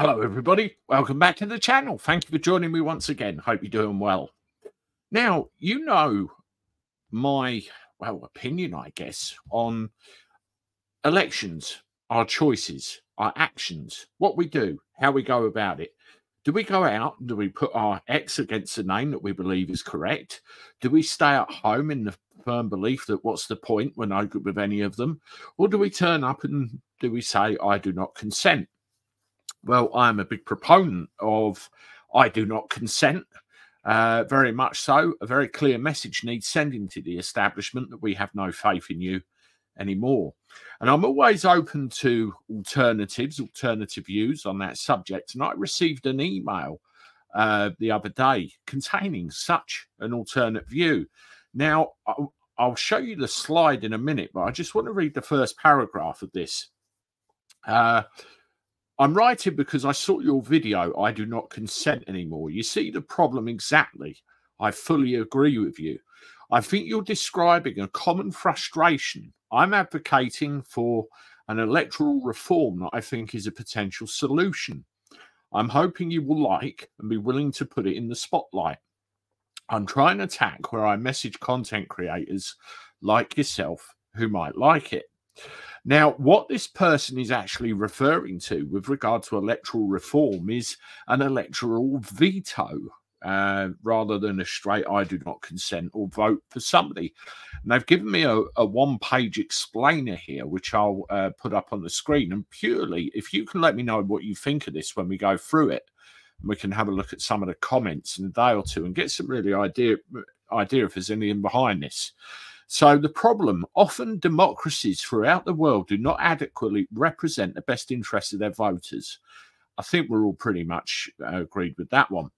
Hello, everybody. Welcome back to the channel. Thank you for joining me once again. Hope you're doing well. Now, you know my, well, opinion, I guess, on elections, our choices, our actions, what we do, how we go about it. Do we go out? And do we put our X against the name that we believe is correct? Do we stay at home in the firm belief that what's the point? We're no good with any of them. Or do we turn up and do we say, I do not consent? Well, I'm a big proponent of I do not consent. Uh, very much so. A very clear message needs sending to the establishment that we have no faith in you anymore. And I'm always open to alternatives, alternative views on that subject. And I received an email uh, the other day containing such an alternate view. Now, I'll, show you the slide in a minute, but I just want to read the first paragraph of this. Uh, I'm writing because I saw your video. I do not consent anymore. You see the problem exactly. I fully agree with you. I think you're describing a common frustration. I'm advocating for an electoral reform that I think is a potential solution. I'm hoping you will like and be willing to put it in the spotlight. I'm trying to attack where I message content creators like yourself who might like it. Now, what this person is actually referring to with regard to electoral reform is an electoral veto. Uh, rather than a straight I do not consent or vote for somebody. And they've given me a, a one page explainer here, which I'll uh, put up on the screen. And purely, if you can let me know what you think of this when we go through it, and we can have a look at some of the comments in a day or two and get some really idea idea if there's anything behind this. So, the problem often democracies throughout the world do not adequately represent the best interests of their voters. I think we're all pretty much uh, agreed with that one.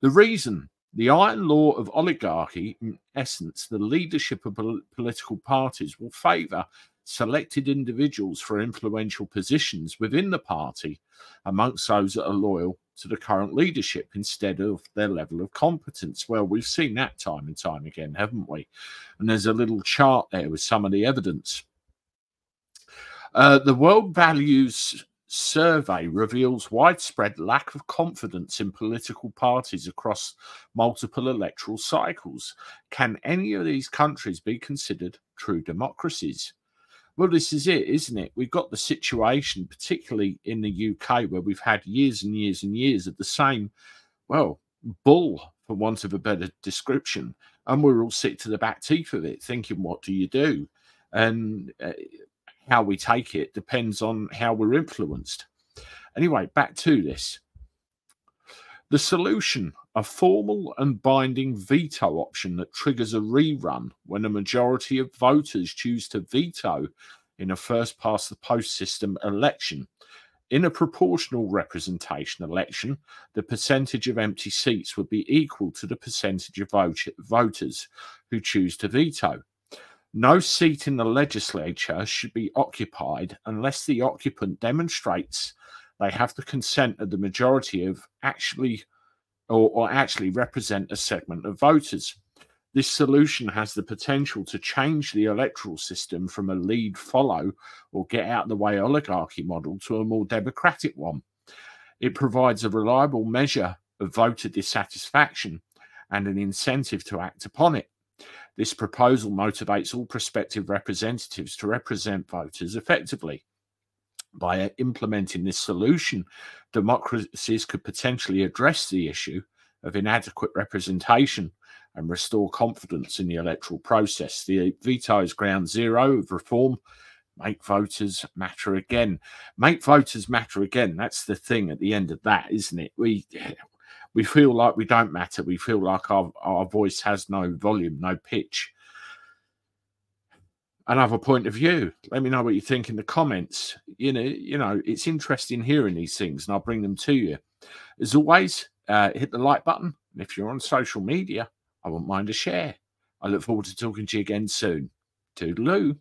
The reason the iron law of oligarchy, in essence, the leadership of political parties will favour selected individuals for influential positions within the party amongst those that are loyal to the current leadership instead of their level of competence. Well, we've seen that time and time again, haven't we? And there's a little chart there with some of the evidence. Uh, the World Values Survey reveals widespread lack of confidence in political parties across multiple electoral cycles. Can any of these countries be considered true democracies? Well, this is it, isn't it? We've got the situation, particularly in the UK, where we've had years and years and years of the same, well, bull, for want of a better description. And we're all sick to the back teeth of it, thinking, what do you do? And uh, how we take it depends on how we're influenced. Anyway, back to this. The solution a formal and binding veto option that triggers a rerun when a majority of voters choose to veto in a first past the post system election. In a proportional representation election, the percentage of empty seats would be equal to the percentage of vote voters who choose to veto. No seat in the legislature should be occupied unless the occupant demonstrates they have the consent of the majority of actually or, or actually represent a segment of voters. This solution has the potential to change the electoral system from a lead follow or get out the way oligarchy model to a more democratic one. It provides a reliable measure of voter dissatisfaction and an incentive to act upon it. This proposal motivates all prospective representatives to represent voters effectively by implementing this solution, democracies could potentially address the issue of inadequate representation and restore confidence in the electoral process. The veto is ground zero of reform. Make voters matter again. Make voters matter again. That's the thing at the end of that, isn't it? We we feel like we don't matter. We feel like our, our voice has no volume, no pitch another point of view. Let me know what you think in the comments. You know, you know, it's interesting hearing these things, and I'll bring them to you. As always, uh, hit the like button. And if you're on social media, I won't mind a share. I look forward to talking to you again soon. Toodaloo.